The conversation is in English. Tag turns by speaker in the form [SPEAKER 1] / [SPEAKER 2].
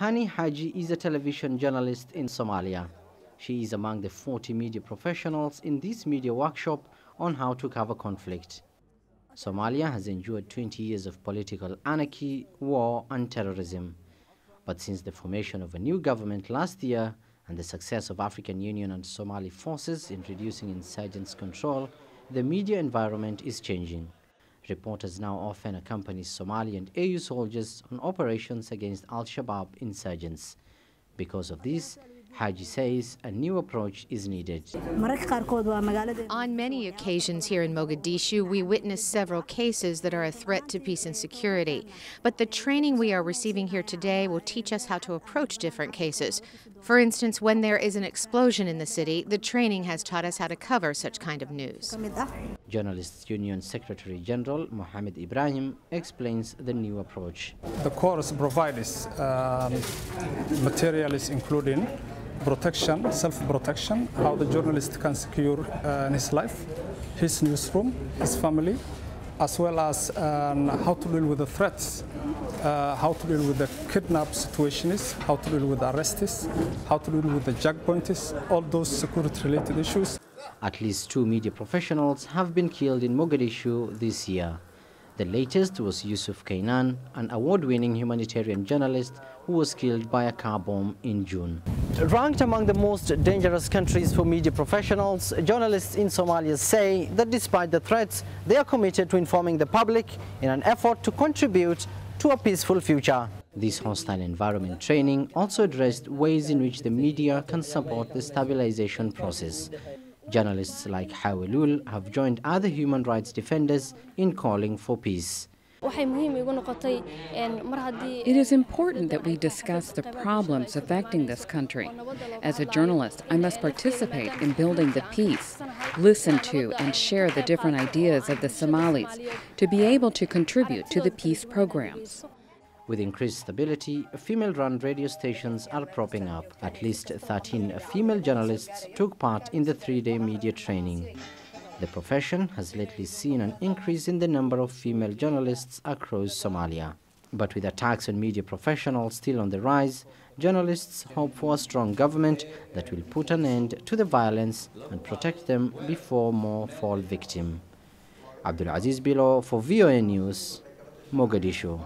[SPEAKER 1] Hani Haji is a television journalist in Somalia. She is among the 40 media professionals in this media workshop on how to cover conflict. Somalia has endured 20 years of political anarchy, war and terrorism. But since the formation of a new government last year and the success of African Union and Somali forces in reducing insurgents' control, the media environment is changing. Reporters now often accompany Somali and AU soldiers on operations against Al-Shabaab insurgents. Because of this, Haji says a new approach is needed.
[SPEAKER 2] On many occasions here in Mogadishu, we witness several cases that are a threat to peace and security. But the training we are receiving here today will teach us how to approach different cases. For instance, when there is an explosion in the city, the training has taught us how to cover such kind of news.
[SPEAKER 1] Journalists Union Secretary General Mohamed Ibrahim explains the new approach.
[SPEAKER 3] The course provides um, materials including protection, self-protection, how the journalist can secure uh, his life, his newsroom, his family, as well as um, how to deal with the threats, uh, how to deal with the kidnap situations, how to deal with arrests, how to deal with the checkpoints, all those security-related issues.
[SPEAKER 1] At least two media professionals have been killed in Mogadishu this year. The latest was Yusuf Keynan, an award-winning humanitarian journalist who was killed by a car bomb in June. Ranked among the most dangerous countries for media professionals, journalists in Somalia say that despite the threats, they are committed to informing the public in an effort to contribute to a peaceful future. This hostile environment training also addressed ways in which the media can support the stabilization process. Journalists like Hawilul have joined other human rights defenders in calling for peace.
[SPEAKER 4] It is important that we discuss the problems affecting this country. As a journalist, I must participate in building the peace, listen to and share the different ideas of the Somalis to be able to contribute to the peace programs.
[SPEAKER 1] With increased stability, female-run radio stations are propping up. At least 13 female journalists took part in the three-day media training. The profession has lately seen an increase in the number of female journalists across Somalia. But with attacks on media professionals still on the rise, journalists hope for a strong government that will put an end to the violence and protect them before more fall victim. Abdulaziz Billow for VOA News, Mogadishu.